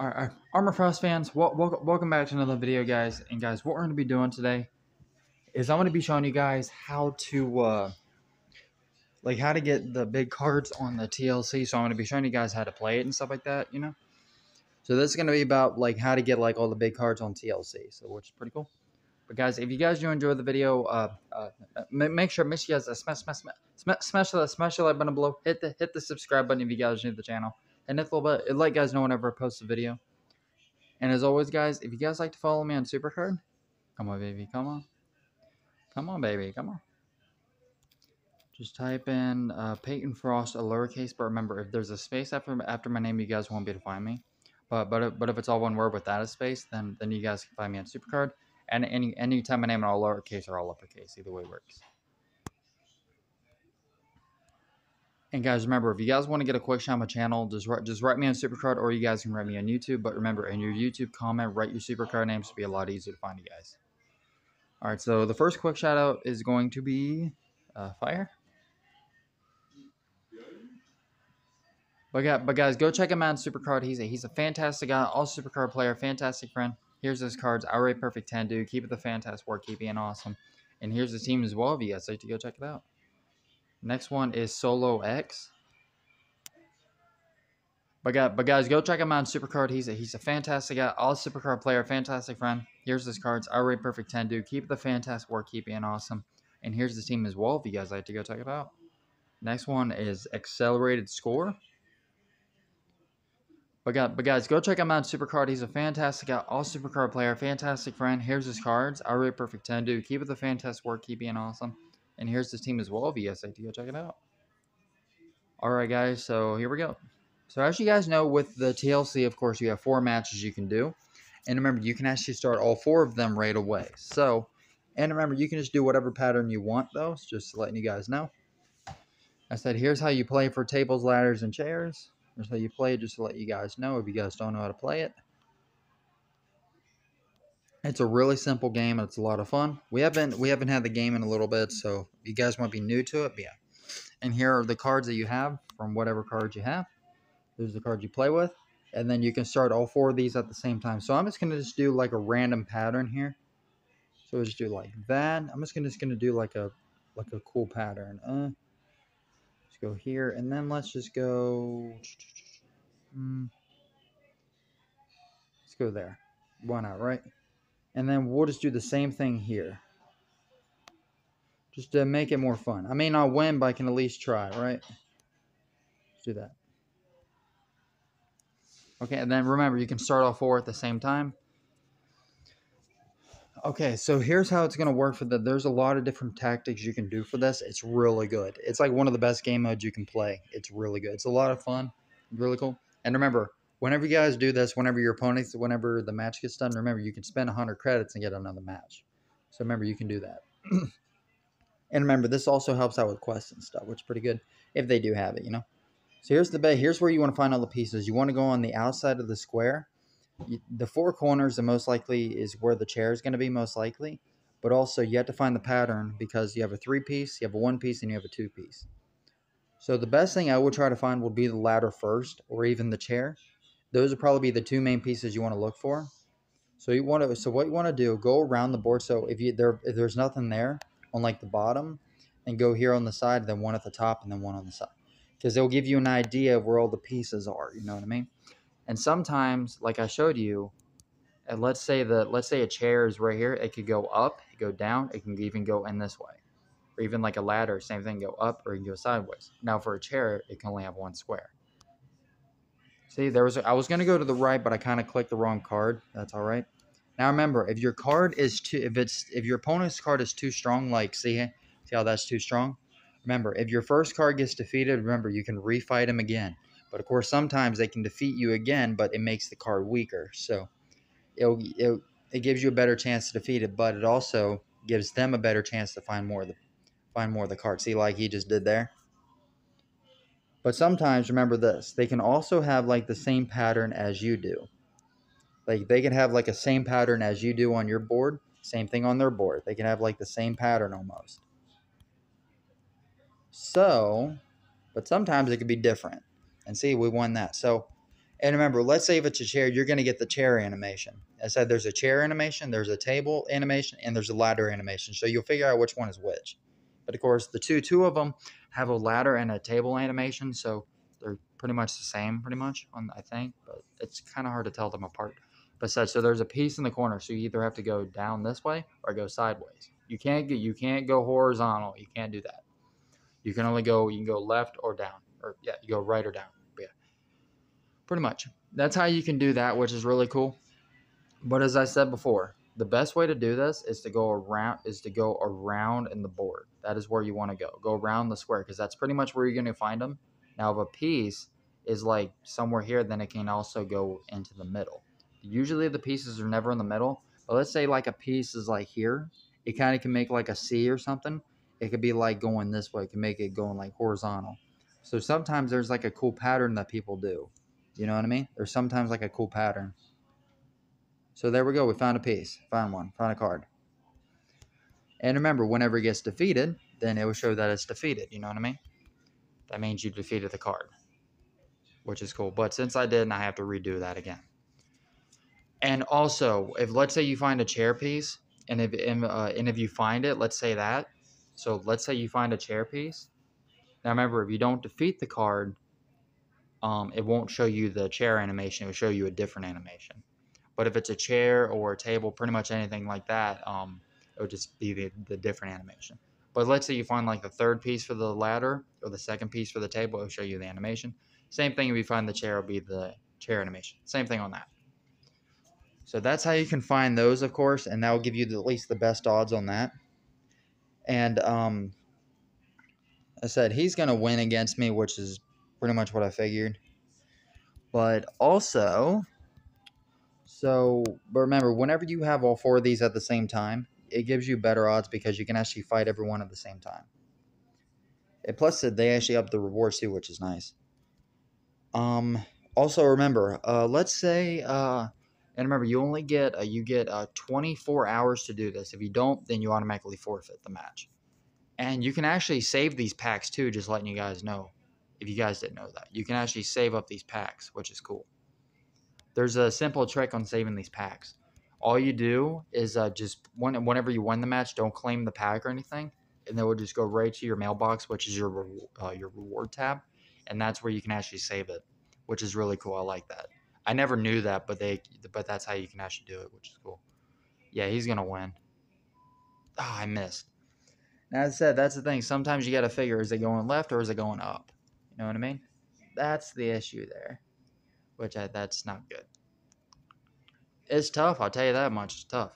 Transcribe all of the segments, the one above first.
All right, Armor Frost fans, welcome, welcome back to another video, guys. And guys, what we're going to be doing today is I'm going to be showing you guys how to, uh, like, how to get the big cards on the TLC. So I'm going to be showing you guys how to play it and stuff like that, you know. So this is going to be about like how to get like all the big cards on TLC. So which is pretty cool. But guys, if you guys do enjoy the video, uh, uh, make sure make sure you guys uh, smash smash smash smash the smash the like button below. Hit the hit the subscribe button if you guys are new to the channel and if little bit. It let guys know whenever I post a video. And as always, guys, if you guys like to follow me on Supercard, come on, baby, come on, come on, baby, come on. Just type in uh, Payton Frost, a lowercase. But remember, if there's a space after after my name, you guys won't be able to find me. But but if, but if it's all one word without a space, then then you guys can find me on Supercard. And any anytime my name in all lowercase or all uppercase, either way works. And guys, remember, if you guys want to get a quick shot on my channel, just write, just write me on Supercard or you guys can write me on YouTube. But remember, in your YouTube comment, write your Supercard names to be a lot easier to find you guys. All right, so the first quick shout out is going to be uh, Fire. But, but guys, go check him out on Supercard. He's a, he's a fantastic guy, all Supercard player, fantastic friend. Here's his cards. I rate Perfect 10, dude. Keep it the fantastic work. Keep being awesome. And here's the team as well if you guys like to go check it out. Next one is Solo X. But, guys, go check him out on Supercard. He's a, he's a fantastic guy, all Supercard player, fantastic friend. Here's his cards. I rate Perfect 10, dude. Keep the fantastic work. Keep being awesome. And here's the team as well if you guys like to go check it out. Next one is Accelerated Score. But, guys, but guys, go check him out on Supercard. He's a fantastic guy, all Supercard player, fantastic friend. Here's his cards. I rate Perfect 10, dude. Keep it the fantastic work. Keep being awesome. And here's this team as well, VSAT. Go check it out. All right, guys. So here we go. So as you guys know, with the TLC, of course, you have four matches you can do. And remember, you can actually start all four of them right away. So, and remember, you can just do whatever pattern you want, though. Just letting you guys know. I said, here's how you play for tables, ladders, and chairs. Here's how you play, just to let you guys know if you guys don't know how to play it. It's a really simple game and it's a lot of fun. We haven't we haven't had the game in a little bit, so you guys might be new to it, but yeah. And here are the cards that you have from whatever cards you have. There's the cards you play with. And then you can start all four of these at the same time. So I'm just gonna just do like a random pattern here. So we'll just do like that. I'm just gonna just gonna do like a like a cool pattern. Uh let's go here and then let's just go mm, let's go there. Why not, right? And then we'll just do the same thing here. Just to make it more fun. I may not win, but I can at least try, right? Let's do that. Okay, and then remember, you can start all four at the same time. Okay, so here's how it's going to work for the. There's a lot of different tactics you can do for this. It's really good. It's like one of the best game modes you can play. It's really good. It's a lot of fun. Really cool. And remember, whenever you guys do this, whenever your opponents, whenever the match gets done, remember you can spend 100 credits and get another match. So remember, you can do that. and remember, this also helps out with quests and stuff, which is pretty good if they do have it, you know. So here's the bay. Here's where you want to find all the pieces. You want to go on the outside of the square. You, the four corners, the most likely is where the chair is going to be most likely. But also, you have to find the pattern because you have a three piece, you have a one piece, and you have a two piece. So the best thing I would try to find would be the ladder first, or even the chair those would probably be the two main pieces you want to look for. So you want to so what you want to do, go around the board. So if you there if there's nothing there on like the bottom, and go here on the side, then one at the top, and then one on the side, because they'll give you an idea of where all the pieces are. You know what I mean? And sometimes, like I showed you, and let's say the let's say a chair is right here, it could go up, it go down, it can even go in this way, or even like a ladder, same thing, go up or you can go sideways. Now for a chair, it can only have one square. See, there was a, I was going to go to the right, but I kind of clicked the wrong card. That's all right. Now remember, if your card is too, if it's if your opponent's card is too strong, like see, eh, see how that's too strong. Remember, if your first card gets defeated, remember you can refight him again. But of course, sometimes they can defeat you again, but it makes the card weaker. So it'll, it it gives you a better chance to defeat it, but it also gives them a better chance to find more of the find more of the cards. See, like he just did there. But sometimes remember this, they can also have like the same pattern as you do. Like they can have like a same pattern as you do on your board, same thing on their board. They can have like the same pattern almost. So, but sometimes it could be different. And see, we won that. So, And remember, let's say if it's a chair, you're going to get the chair animation. I said there's a chair animation, there's a table animation, and there's a ladder animation. So you'll figure out which one is which. But of course, the two two of them have a ladder and a table animation, so they're pretty much the same, pretty much on I think. But it's kind of hard to tell them apart. But so there's a piece in the corner, so you either have to go down this way or go sideways. You can't get you can't go horizontal. You can't do that. You can only go you can go left or down, or yeah, you go right or down. Yeah, pretty much. That's how you can do that, which is really cool. But as I said before, the best way to do this is to go around is to go around in the board. That is where you want to go. Go around the square because that's pretty much where you're going to find them. Now, if a piece is like somewhere here, then it can also go into the middle. Usually the pieces are never in the middle, but let's say like a piece is like here, it kind of can make like a C or something. It could be like going this way, it can make it going like horizontal. So sometimes there's like a cool pattern that people do. You know what I mean? There's sometimes like a cool pattern. So there we go. We found a piece. Found one. Found a card. And remember, whenever it gets defeated, then it will show that it's defeated. You know what I mean? That means you defeated the card, which is cool. But since I didn't, I have to redo that again. And also, if let's say you find a chair piece, and if uh, and if you find it, let's say that. So let's say you find a chair piece. Now remember, if you don't defeat the card, um, it won't show you the chair animation. It will show you a different animation. But if it's a chair or a table, pretty much anything like that, um, it would just be the, the different animation. But let's say you find like the third piece for the ladder or the second piece for the table, it'll show you the animation. Same thing if you find the chair, it'll be the chair animation. Same thing on that. So that's how you can find those, of course, and that will give you the, at least the best odds on that. And um, I said he's going to win against me, which is pretty much what I figured. But also, so, but remember, whenever you have all four of these at the same time, it gives you better odds because you can actually fight everyone at the same time. And plus, they actually up the rewards too, which is nice. Um, also remember, uh, let's say, uh, and remember, you only get uh, you get uh, 24 hours to do this. If you don't, then you automatically forfeit the match. And you can actually save these packs too, just letting you guys know. If you guys didn't know that, you can actually save up these packs, which is cool. There's a simple trick on saving these packs. All you do is uh, just when, whenever you win the match, don't claim the pack or anything, and then we'll just go right to your mailbox, which is your uh, your reward tab, and that's where you can actually save it, which is really cool. I like that. I never knew that, but they but that's how you can actually do it, which is cool. Yeah, he's gonna win. Oh, I missed. Now, as I said, that's the thing. Sometimes you got to figure: is it going left or is it going up? You know what I mean? That's the issue there, which I, that's not good. It's tough. I'll tell you that much. It's tough.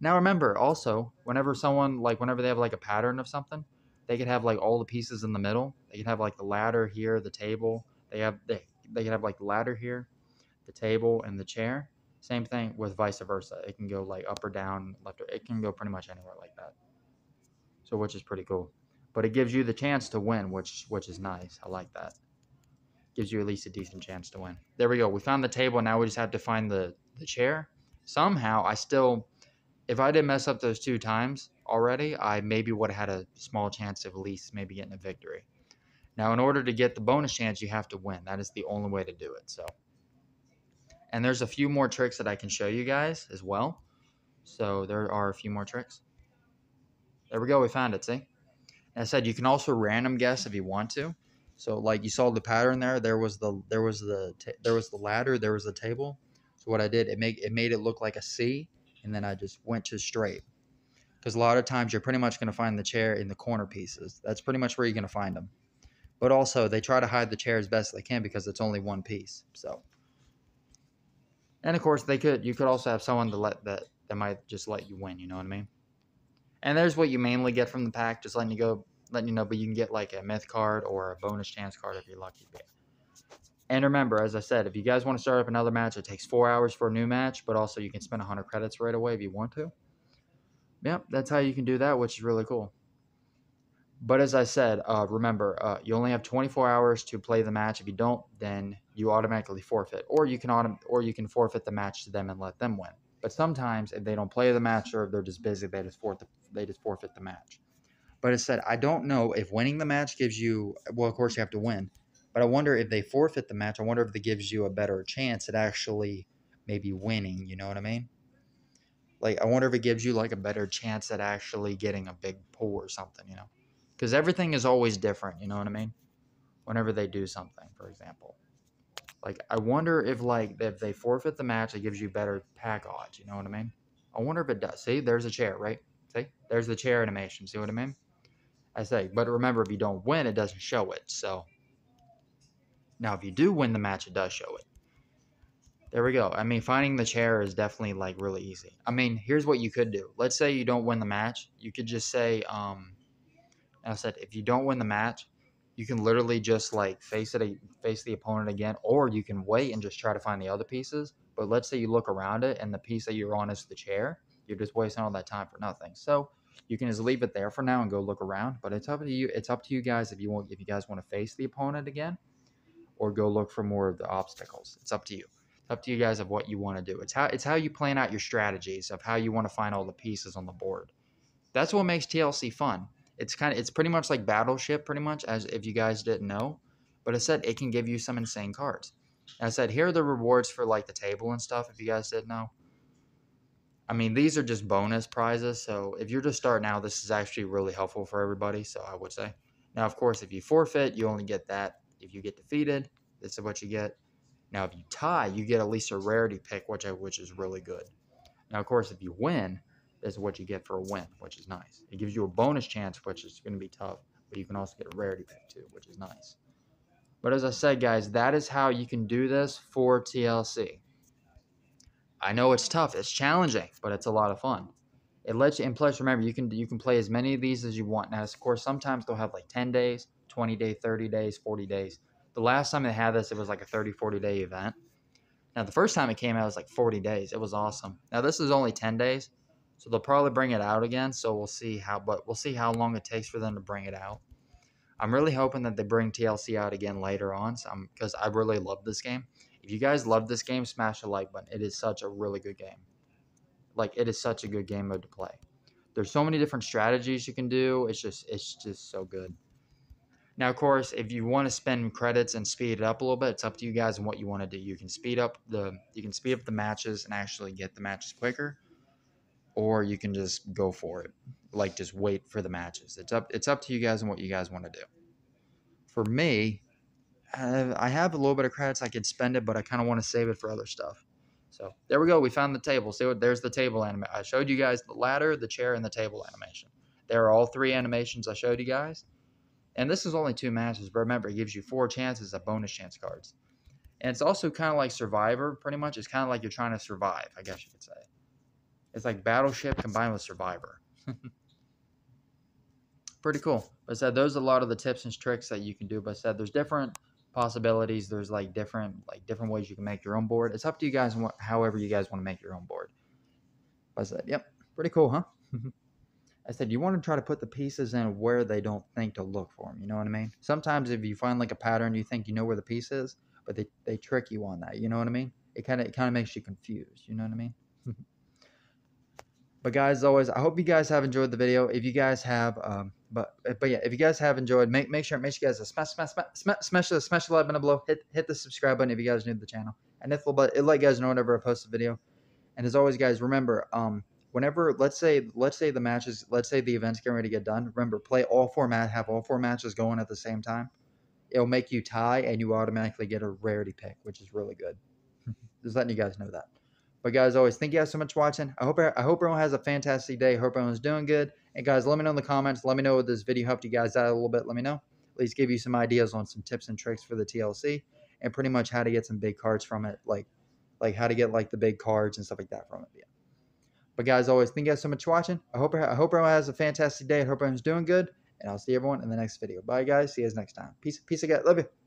Now remember, also, whenever someone like whenever they have like a pattern of something, they could have like all the pieces in the middle. They could have like the ladder here, the table. They have they they could have like the ladder here, the table, and the chair. Same thing with vice versa. It can go like up or down, left or it can go pretty much anywhere like that. So which is pretty cool. But it gives you the chance to win, which which is nice. I like that. Gives you at least a decent chance to win. There we go. We found the table. Now we just have to find the the chair. Somehow I still if I didn't mess up those two times already, I maybe would have had a small chance of at least maybe getting a victory. Now, in order to get the bonus chance, you have to win. That is the only way to do it. So, and there's a few more tricks that I can show you guys as well. So there are a few more tricks. There we go. We found it. See, and I said you can also random guess if you want to. So like you saw the pattern there. There was the there was the there was the ladder. There was the table. So what I did, it make it made it look like a C, and then I just went to straight. Because a lot of times you're pretty much going to find the chair in the corner pieces. That's pretty much where you're going to find them. But also they try to hide the chair as best they can because it's only one piece. So, and of course they could. You could also have someone to let that that might just let you win. You know what I mean? And there's what you mainly get from the pack, just letting you go, letting you know. But you can get like a myth card or a bonus chance card if you're lucky. And remember, as I said, if you guys want to start up another match, it takes four hours for a new match, but also you can spend 100 credits right away if you want to. Yep, that's how you can do that, which is really cool. But as I said, uh, remember, uh, you only have 24 hours to play the match. If you don't, then you automatically forfeit, or you can autom- or you can forfeit the match to them and let them win. But sometimes, if they don't play the match or if they're just busy, they just forfeit they just forfeit the match. But it said, I don't know if winning the match gives you. Well, of course you have to win, But I wonder if they forfeit the match, I wonder if it gives you a better chance at actually maybe winning. You know what I mean? Like, I wonder if it gives you like a better chance at actually getting a big pull or something, you know? Because everything is always different. You know what I mean? Whenever they do something, for example. Like, I wonder if like if they forfeit the match, it gives you better pack odds. You know what I mean? I wonder if it does. See, there's a chair, right? See, there's the chair animation. See what I mean? I say, but remember, if you don't win, it doesn't show it. So now, if you do win the match, it does show it. There we go. I mean, finding the chair is definitely like really easy. I mean, here's what you could do. Let's say you don't win the match. You could just say, um, I said, if you don't win the match, you can literally just like face it, face the opponent again, or you can wait and just try to find the other pieces. But let's say you look around it and the piece that you're on is the chair, you're just wasting all that time for nothing. So you can just leave it there for now and go look around. But it's up to you. It's up to you guys if you want, if you guys want to face the opponent again, or go look for more of the obstacles. It's up to you. It's up to you guys of what you want to do. It's how it's how you plan out your strategies of how you want to find all the pieces on the board. That's what makes TLC fun it's kind of it's pretty much like Battleship, pretty much as if you guys didn't know. But I said it can give you some insane cards. And I said here are the rewards for like the table and stuff. If you guys didn't know. I mean, these are just bonus prizes. So if you're just starting out, this is actually really helpful for everybody. So I would say. Now, of course, if you forfeit, you only get that. If you get defeated, this is what you get. Now, if you tie, you get at least a rarity pick, which I, which is really good. Now, of course, if you win, this is what you get for a win, which is nice. It gives you a bonus chance, which is going to be tough, but you can also get a rarity pick too, which is nice. But as I said, guys, that is how you can do this for TLC. I know it's tough, it's challenging, but it's a lot of fun. It lets you, and plus, remember, you can you can play as many of these as you want. Now, of course, sometimes they'll have like 10 days, 20 days, 30 days, 40 days. The last time they had this, it was like a 30, 40 day event. Now, the first time it came out, it was like 40 days. It was awesome. Now, this is only 10 days, so they'll probably bring it out again. So we'll see how, but we'll see how long it takes for them to bring it out. I'm really hoping that they bring TLC out again later on, because I really love this game. If you guys love this game, smash the like button. It is such a really good game. Like it is such a good game mode to play. There's so many different strategies you can do. It's just it's just so good. Now, of course, if you want to spend credits and speed it up a little bit, it's up to you guys and what you want to do. You can speed up the you can speed up the matches and actually get the matches quicker or you can just go for it. Like just wait for the matches. It's up it's up to you guys and what you guys want to do. For me, I have a little bit of credits I could spend it, but I kind of want to save it for other stuff. So there we go. We found the table. See what there's the table animation. I showed you guys the ladder, the chair, and the table animation. There are all three animations I showed you guys. And this is only two matches, but remember, it gives you four chances of bonus chance cards. And it's also kind of like Survivor, pretty much. It's kind of like you're trying to survive, I guess you could say. It's like Battleship combined with Survivor. Pretty cool. But I said those are a lot of the tips and tricks that you can do. But I said there's different possibilities. There's like different like different ways you can make your own board. It's up to you guys what, however you guys want to make your own board. I said, yep, pretty cool, huh? I said you want to try to put the pieces in where they don't think to look for them. You know what I mean? Sometimes if you find like a pattern, you think you know where the piece is, but they, they trick you on that. You know what I mean? It kind of it kind of makes you confused. You know what I mean? But guys, as always, I hope you guys have enjoyed the video. If you guys have, um, but but yeah, if you guys have enjoyed, make make sure make sure you guys smash smash smash smash smash the smash the like button below. Hit hit the subscribe button if you guys new to the channel, and if but it let you guys know whenever I post a video. And as always, guys, remember, um, whenever let's say let's say the matches, let's say the event's getting ready to get done. Remember, play all four mat, have all four matches going at the same time. It'll make you tie, and you automatically get a rarity pick, which is really good. Just letting you guys know that. But guys, always thank you guys so much for watching. I hope I hope everyone has a fantastic day. Hope everyone's doing good. And guys, let me know in the comments. Let me know if this video helped you guys out a little bit. Let me know. At least give you some ideas on some tips and tricks for the TLC and pretty much how to get some big cards from it, like like how to get like the big cards and stuff like that from it. Yeah. But guys, always thank you guys so much for watching. I hope I hope everyone has a fantastic day. I hope everyone's doing good. And I'll see everyone in the next video. Bye guys. See you guys next time. Peace. Peace again. Love you.